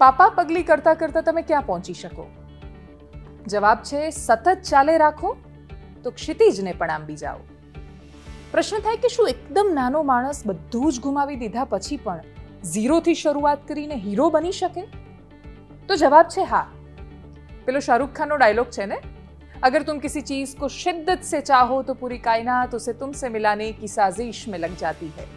પાપા પગલી કરતા કરતા તમે ક્યાં પહોંચી શકો જવાબ છે સતત ચાલે રાખો તો ક્ષિતિજને પણ આંબી જાઓ પ્રશ્ન થાય કે શું એકદમ નાનો માણસ બધું જ ગુમાવી દીધા પછી પણ ઝીરોથી શરૂઆત કરીને હીરો બની શકે તો જવાબ છે હા પેલો શાહરુખ ખાનનો ડાયલોગ છે ને अगर तुम किसी चीज को शिद्दत से चाहो तो पूरी कायनात उसे तुमसे मिलाने की साजिश में लग जाती है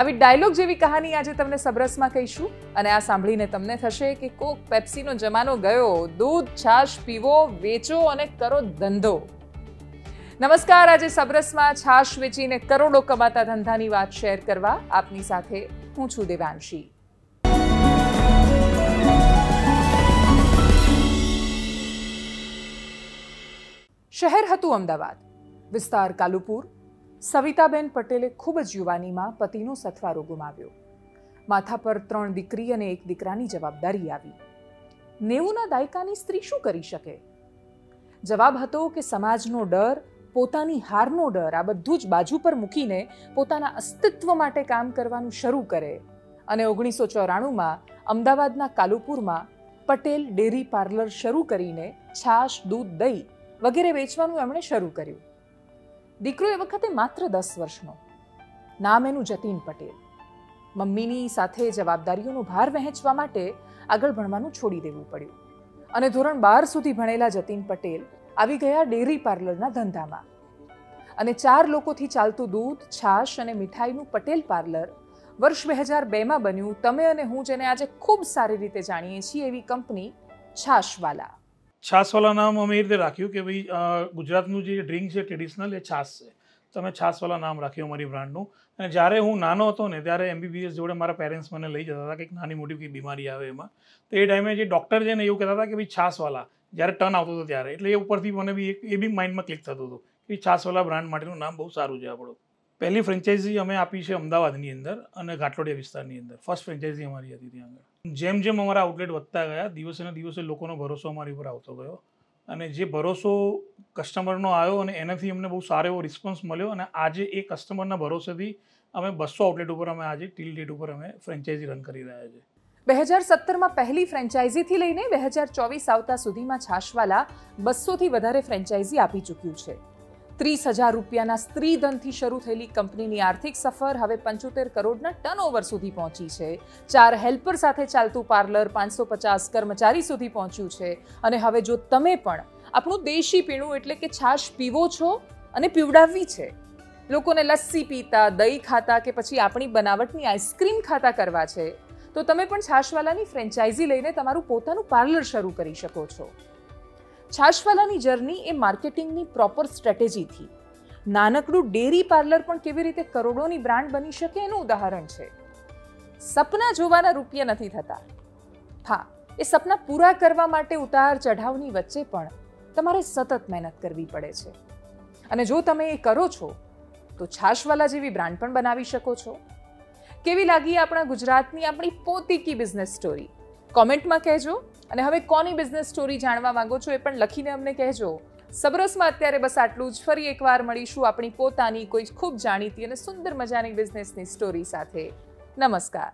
આવી ડાયલોગ જેવી કહાની આજે તમને સબરસમાં કહીશું અને આ સાંભળીને તમને થશે કે કોક પેપ્સીનો જમાનો ગયો. દૂધ, છાશ, પીવો, વેચો અને કરો ધંધો. નમસ્કાર, આજે સબરસમાં છાશ વેચીને કરોડો કમાતા ધંધાની વાત શેર કરવા આપની સાથે હું છું દેવાંશી. શહેર હતું અમદાવાદ, વિસ્તાર કાલુપુર સવિતાબેન પટેલે ખૂબ જ યુવાનીમાં પતિનો સથવારો ગુમાવ્યો. માથા પર ત્રણ દીકરી અને એક દીકરાની જવાબદારી આવી. નેવુંના દાયકાની સ્ત્રી શું કરી શકે? જવાબ હતો કે સમાજનો ડર, પોતાની હારનો ડર, આ બધું જ બાજુ પર મૂકીને પોતાના અસ્તિત્વ માટે કામ કરવાનું શરૂ કરે. અને ઓગણીસો ચોરાણુંમાં અમદાવાદના કાલુપુરમાં પટેલ ડેરી પાર્લર શરૂ કરીને છાશ, દૂધ, દહીં વગેરે વેચવાનું એમણે શરૂ કર્યું. દીકરો એ વખતે માત્ર દસ વર્ષનો. નામ એનું જતીન પટેલ. મમ્મીની સાથે જવાબદારીઓનો ભાર વહેંચવા માટે આગળ ભણવાનું છોડી દેવું પડ્યું. અને ધોરણ બાર સુધી ભણેલા જતીન પટેલ આવી ગયા ડેરી પાર્લરના ધંધામાં. અને ચાર લોકોથી ચાલતું દૂધ, છાશ અને મીઠાઈનું પટેલ પાર્લર વર્ષ બે હજાર બેમાં બન્યું. તમે અને હું જેને આજે ખૂબ સારી રીતે જાણીએ છીએ એવી કંપની છાશવાલા. છાસવાલા નામ અમે એ રીતે રાખ્યું કે ભાઈ ગુજરાતનું જે ડ્રિંક છે ટ્રેડિશનલ એ છાસ છે. તો અમે છાસવાલા નામ રાખ્યું અમારી બ્રાન્ડનું. અને જ્યારે હું નાનો હતો ને, ત્યારે એમબીબીએસ જોડે મારા પેરેન્ટ્સ મને લઈ જતા હતા કંઈક નાની મોટી કંઈક બીમારી આવે એમાં. તો એ ટાઈમે જે ડૉક્ટર છે ને, એવું કહેતા હતા કે ભાઈ, છાસવાલા. જ્યારે ટર્ન આવતો હતો ત્યારે. એટલે એ ઉપરથી મને બી એ બી માઇન્ડમાં ક્લિક થતું હતું કે છાસવાલા બ્રાન્ડ માટેનું નામ બહુ સારું છે આપણું. પહેલી ફ્રેન્ચાઇઝી અમે આપી છે અમદાવાદની અંદર અને ઘાટલોડિયા વિસ્તારની અંદર. ફર્સ્ટ ફ્રેન્ચાઇઝી અમારી હતી ત્યાં આગળ. જેમ જેમ અમારા આઉટલેટ વધતા ગયા, દિવસે ને દિવસે લોકોનો ભરોસો અમારી ઉપર આવતો ગયો. અને જે ભરોસો કસ્ટમરનો આવ્યો અને એનાથી અમને બહુ સારો એવો રિસ્પોન્સ મળ્યો અને આજે એ કસ્ટમરના ભરોસેથી અમે બસો આઉટલેટ ઉપર અમે આજે ટીલ ડેટ ઉપર અમે ફ્રેન્ચાઇઝી રન કરી રહ્યા છીએ. બે હજાર સત્તરમાં પહેલી ફ્રેન્ચાઇઝીથી લઈને બે હજાર ચોવીસ આવતા સુધીમાં છાશવાલા બસોથી વધારે ફ્રેન્ચાઇઝી આપી ચૂક્યું છે. ત્રીસ હજાર રૂપિયાના સ્ત્રીધનથી શરૂ થયેલી કંપનીની આર્થિક સફર હવે પંચોતેર કરોડના ટર્નઓવર સુધી પહોંચી છે. ચાર હેલ્પર સાથે ચાલતું પાર્લર પાંચસો પચાસ કર્મચારી સુધી પહોંચ્યું છે. અને હવે જો તમે પણ આપણું દેશી પીણું એટલે કે છાશ પીવો છો અને પીવડાવવી છે, લોકોને લસ્સી પીતા, દહીં ખાતા કે પછી આપણી બનાવટની આઈસ્ક્રીમ ખાતા કરવા છે, તો તમે પણ છાશવાલાની ફ્રેન્ચાઇઝી લઈને તમારું પોતાનું પાર્લર શરૂ કરી શકો છો. છાશવાલાની જર્ની એ માર્કેટિંગની પ્રોપર સ્ટ્રેટેજીથી નાનકડું ડેરી પાર્લર પણ કેવી રીતે કરોડોની બ્રાન્ડ બની શકે એનું ઉદાહરણ છે. સપના જોવાના રૂપિયા નથી થતા. હા, એ સપના પૂરા કરવા માટે ઉતાર ચઢાવની વચ્ચે પણ તમારે સતત મહેનત કરવી પડે છે. અને જો તમે એ કરો છો, તો છાશવાલા જેવી બ્રાન્ડ પણ બનાવી શકો છો. કેવી લાગી આપણા ગુજરાતની આપણી પોતીકી બિઝનેસ સ્ટોરી કોમેન્ટમાં કહેજો. અને હવે કોની બિઝનેસ સ્ટોરી જાણવા માંગો છો એ પણ લખીને અમને કહેજો. સબરસમાં અત્યારે બસ આટલું જ. ફરી એકવાર મળીશું આપણી પોતાની કોઈ ખૂબ જાણીતી અને સુંદર મજાની બિઝનેસની સ્ટોરી સાથે. નમસ્કાર.